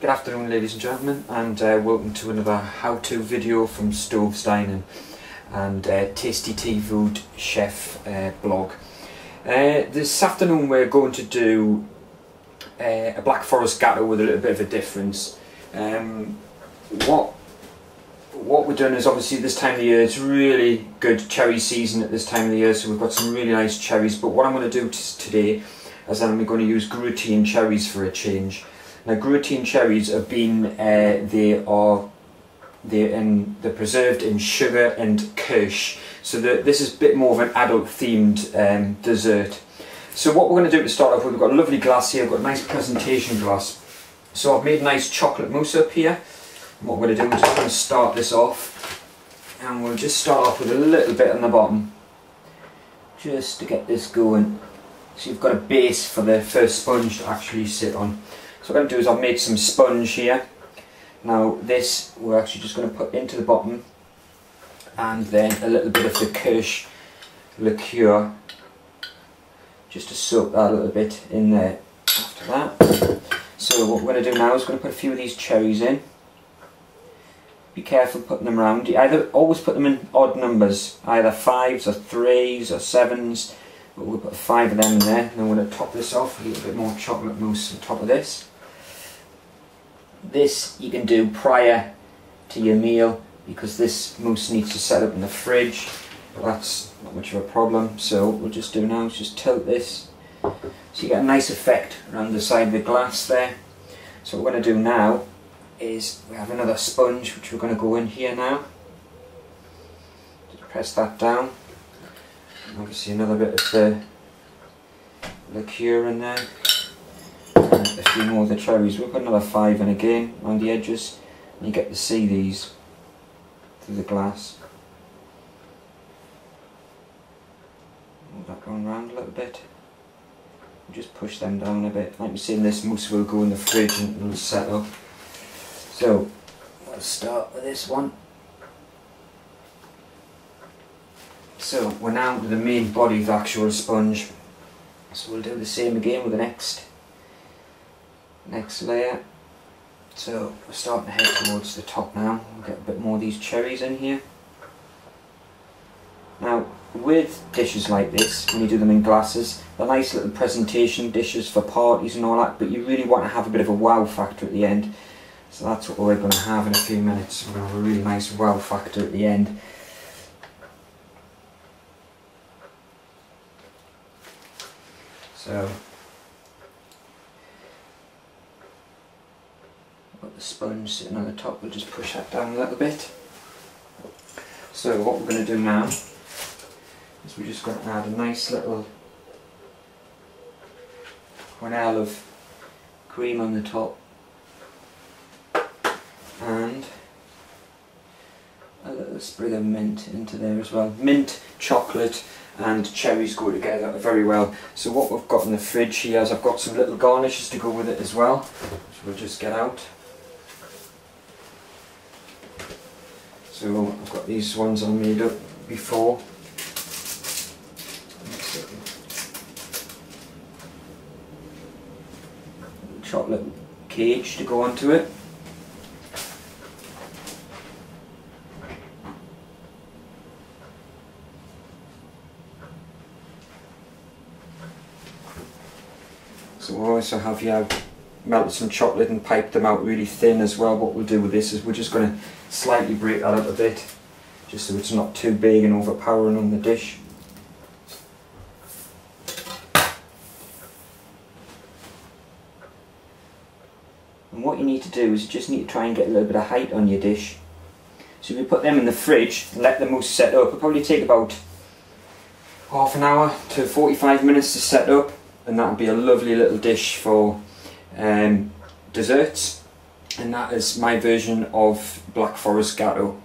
Good afternoon ladies and gentlemen and uh, welcome to another how-to video from Stoves Dining and uh, Tasty Tea Food Chef uh, blog. Uh, this afternoon we're going to do uh, a Black Forest Gateau with a little bit of a difference. Um, what what we're doing is obviously this time of the year it's really good cherry season at this time of the year so we've got some really nice cherries but what I'm going to do today is I'm going to use Griottine cherries for a change. Now Griottine cherries have been, uh, they are they're, in, they're preserved in sugar and kirsch so this is a bit more of an adult themed um, dessert. So what we're going to do to start off with, we've got a lovely glass here, I've got a nice presentation glass. So I've made a nice chocolate mousse up here. And what we're going to do is going to start this off and we'll just start off with a little bit on the bottom just to get this going. So you've got a base for the first sponge to actually sit on. So what I'm going to do is I've made some sponge here. Now this we're actually just going to put into the bottom and then a little bit of the Kirsch liqueur just to soak that a little bit in there after that. So what we're going to do now is going to put a few of these cherries in. Be careful putting them around. You either always put them in odd numbers, either fives or threes or sevens but we'll put five of them in there and then we're going to top this off with a little bit more chocolate mousse on top of this. This you can do prior to your meal because this mousse needs to set up in the fridge. But that's not much of a problem. So we'll just do now is just tilt this. So you get a nice effect around the side of the glass there. So what we're going to do now is we have another sponge which we're going to go in here now. Just press that down. Obviously another bit of the liqueur in there. and a few more of the cherries. We'll put another five in again around the edges. And you get to see these through the glass. Move that going around a little bit. Just push them down a bit. Like we see in this mousse will go in the fridge and it'll set up. So let's start with this one. So we're now to the main body of the actual sponge. So we'll do the same again with the next next layer. So we're starting to head towards the top now. We'll get a bit more of these cherries in here. Now with dishes like this, when you do them in glasses, they're nice little presentation dishes for parties and all that, but you really want to have a bit of a wow factor at the end. So that's what we're going to have in a few minutes. We're going to have a really nice wow factor at the end. So got the sponge sitting on the top, we'll just push that down a little bit. So what we're going to do now is we're just going to add a nice little quenelle of cream on the top and a little sprig of mint into there as well. Mint, chocolate and cherries go together very well. So what we've got in the fridge here is I've got some little garnishes to go with it as well, which we'll just get out. So I've got these ones I made up before. Chocolate cage to go onto it. So we'll also have you melted some chocolate and piped them out really thin as well. What we'll do with this is we're just going to slightly break that up a bit just so it's not too big and overpowering on the dish. And what you need to do is you just need to try and get a little bit of height on your dish. So if you put them in the fridge, let the mousse set up, it'll probably take about half an hour to 45 minutes to set up and that'll be a lovely little dish for um, desserts and that is my version of Black Forest Gateau.